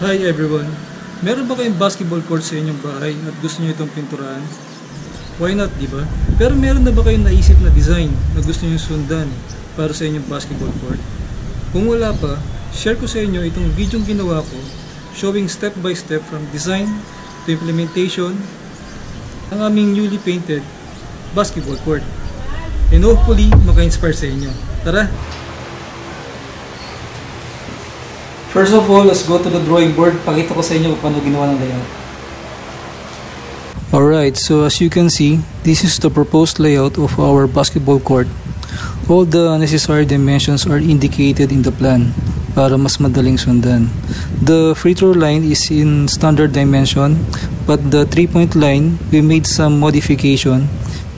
Hi everyone! Meron ba kayong basketball court sa inyong bahay at gusto niyo itong pinturahan? Why not, di ba? Pero meron na ba kayong naisip na design na gusto niyo sundan para sa inyong basketball court? Kung wala pa, share ko sa inyo itong video ginawa ko showing step by step from design to implementation ang aming newly painted basketball court. And hopefully, maka-inspire sa inyo. Tara! First of all, let's go to the drawing board. Pakita ko sa inyo kung paano ginawa ng layout. Alright, so as you can see, this is the proposed layout of our basketball court. All the necessary dimensions are indicated in the plan para mas madaling sundan. The free throw line is in standard dimension, but the three-point line, we made some modification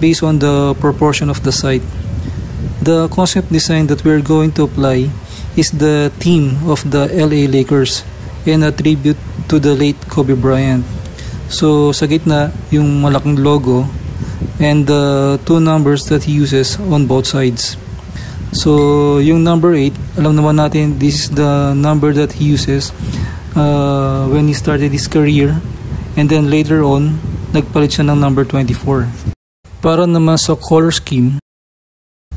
based on the proportion of the site. The concept design that we're going to apply is the theme of the LA Lakers and a tribute to the late Kobe Bryant. So sa gitna, yung malaking logo and the two numbers that he uses on both sides. So yung number 8, alam naman natin this is the number that he uses uh, when he started his career and then later on, nagpalit siya ng number 24. Para naman sa color scheme,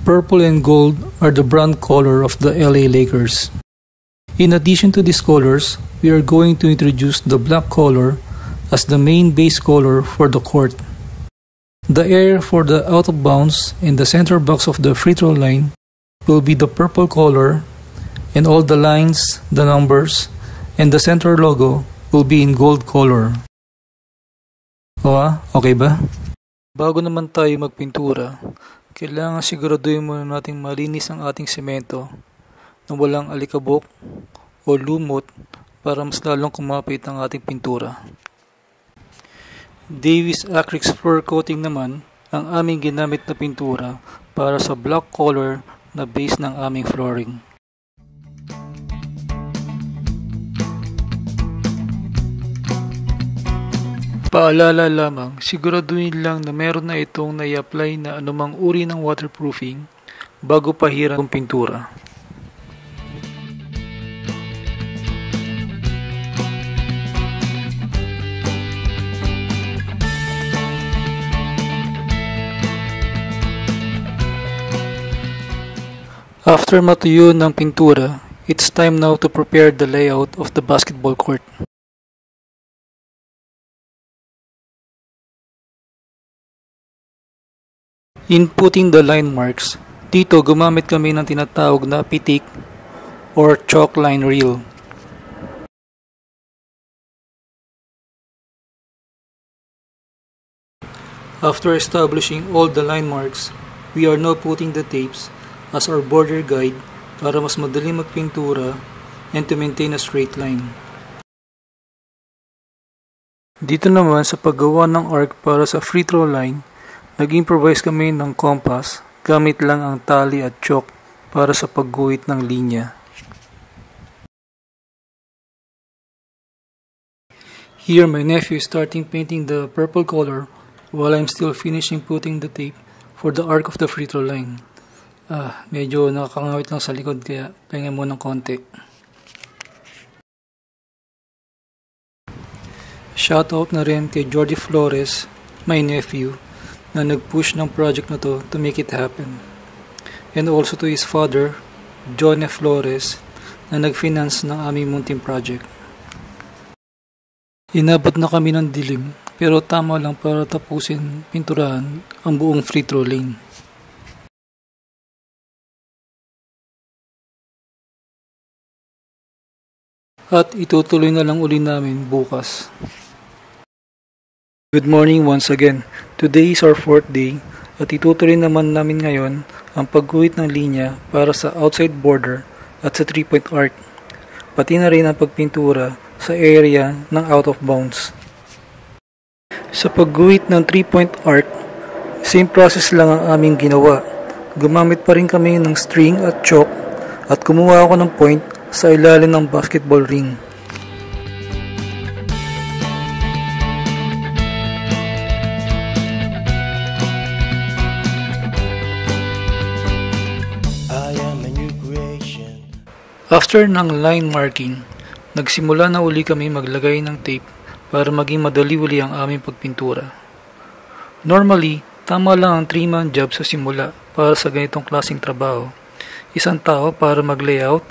Purple and gold are the brand color of the LA Lakers. In addition to these colors, we are going to introduce the black color as the main base color for the court. The area for the out of bounds in the center box of the free throw line will be the purple color, and all the lines, the numbers, and the center logo will be in gold color. O ah, okay ba? Bago naman tayo magpintura, kailangan siguraduhin muna nating malinis ang ating semento na walang alikabok o lumot para mas lalong kumapit ang ating pintura. Davis Acrylic Fur Coating naman ang aming ginamit na pintura para sa black color na base ng aming flooring. Paalala lamang, siguraduhin lang na meron na itong nai-apply na anumang uri ng waterproofing bago pahiran ng pintura. After matuyo ng pintura, it's time now to prepare the layout of the basketball court. In putting the line marks, dito gumamit kami ng tinatawag na pitik or chalk line reel. After establishing all the line marks, we are now putting the tapes as our border guide para mas madali magpintura and to maintain a straight line. Dito naman sa paggawa ng arc para sa free throw line, Nag-improvise kami ng compass gamit lang ang tali at chalk para sa pagguhit ng linya. Here my nephew is starting painting the purple color while I'm still finishing putting the tape for the arc of the free throw line. Ah, medyo nakakangawit lang sa likod kaya pahinga mo ng konti. Shoutout na rin kay Jordi Flores, my nephew, na nag-push ng project na to to make it happen. And also to his father, John F. Flores, na nag-finance ng aming munting project. Inabot na kami ng dilim, pero tama lang para tapusin pinturahan ang buong free throw lane. At itutuloy na lang uli namin bukas. Good morning once again. Today is our fourth day at itutuloy naman namin ngayon ang pagguhit ng linya para sa outside border at sa 3-point arc. Pati na rin ang pagpintura sa area ng out of bounds. Sa pagguhit ng 3-point arc, same process lang ang aming ginawa. Gumamit pa rin kami ng string at chalk at kumuha ako ng point sa ilalim ng basketball ring. After ng line marking, Nagsimula na uli kami maglagay ng tape para maging madali uli ang aming pagpintura. Normally, tama lang ang 3-man job sa simula para sa ganitong klaseng trabaho. Isang tao para mag-layout,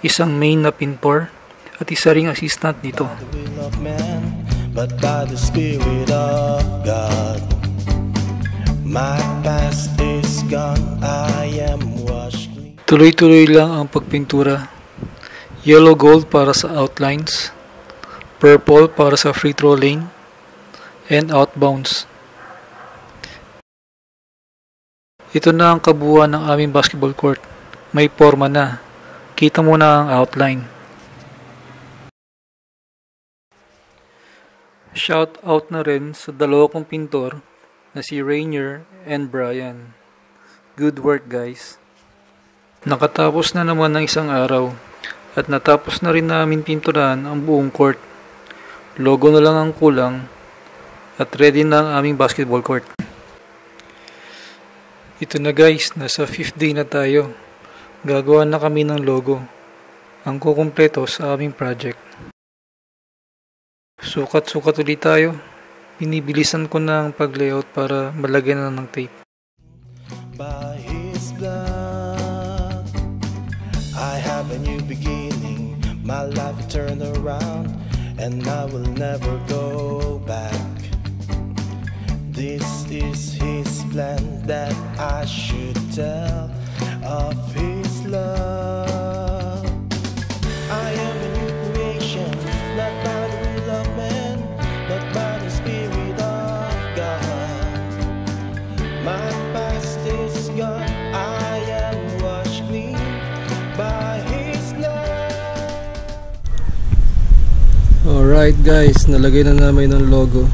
isang main na pintor, at isa ring assistant nito. But by the Spirit of God My past is gone, I am Tuloy-tuloy lang ang pagpintura Yellow gold para sa outlines, purple para sa free throw lane, and outbounds. Ito na ang kabuuan ng aming basketball court. May forma na. Kita mo na ang outline. Shout out na rin sa dalawa kong pintor na si Rainier and Brian. Good work guys. Nakatapos na naman ng isang araw at natapos na rin namin pinturahan ang buong court. Logo na lang ang kulang at ready na ang aming basketball court. Ito na guys, nasa 5th day na tayo. Gagawa na kami ng logo. Ang kukumpleto sa aming project. Sukat-sukat ulit tayo. Binibilisan ko na ang pag-layout para malagyan na ng tape. Around and I will never go back. This is His plan that I should tell of His Alright guys, nalagay na namin ng logo.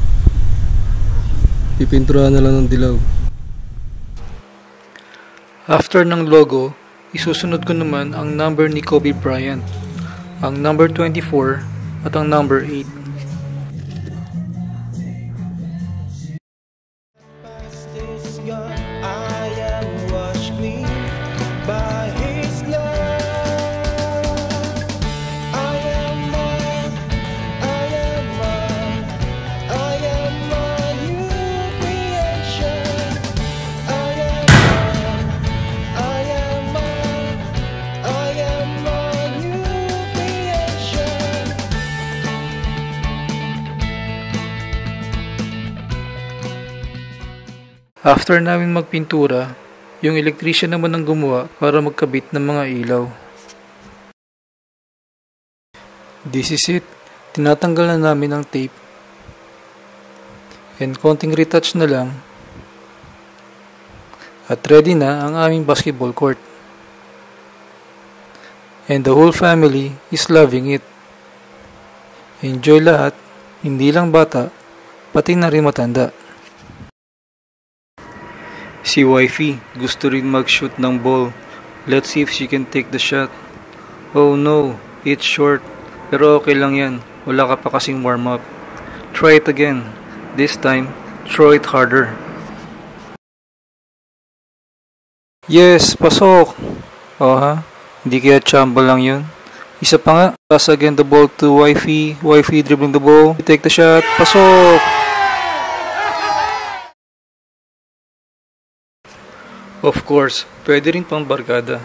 Pipinturahan na lang ng dilaw. After ng logo, isusunod ko naman ang number ni Kobe Bryant, ang number 24 at ang number 8. After namin magpintura, yung electrician naman ang gumawa para magkabit ng mga ilaw. This is it. Tinatanggal na namin ang tape. And konting retouch na lang. At ready na ang aming basketball court. And the whole family is loving it. Enjoy lahat, hindi lang bata, pati na rin matanda. Si wifey gusto rin mag-shoot ng ball. Let's see if she can take the shot. Oh no, it's short. Pero okay lang yan. Wala ka pa kasing warm up. Try it again. This time, throw it harder. Yes, pasok. Oh ha? Hindi kaya chamba lang yun. Isa pa nga, pass again the ball to wifey. Wifey dribbling the ball. Take the shot. Pasok! Of course, pwede rin pang barkada.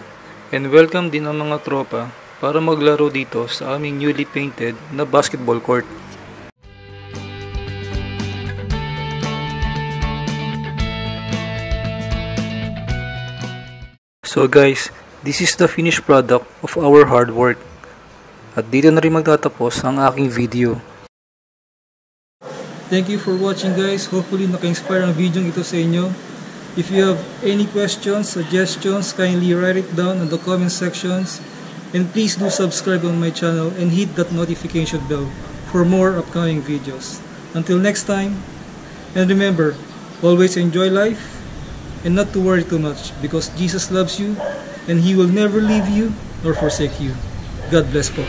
And welcome din ang mga tropa para maglaro dito sa aming newly painted na basketball court. So guys, this is the finished product of our hard work. At dito na rin magtatapos ang aking video. Thank you for watching guys. Hopefully naka-inspire ang video ito sa inyo. If you have any questions, suggestions, kindly write it down in the comment sections. And please do subscribe on my channel and hit that notification bell for more upcoming videos. Until next time, and remember, always enjoy life and not to worry too much because Jesus loves you and He will never leave you nor forsake you. God bless po.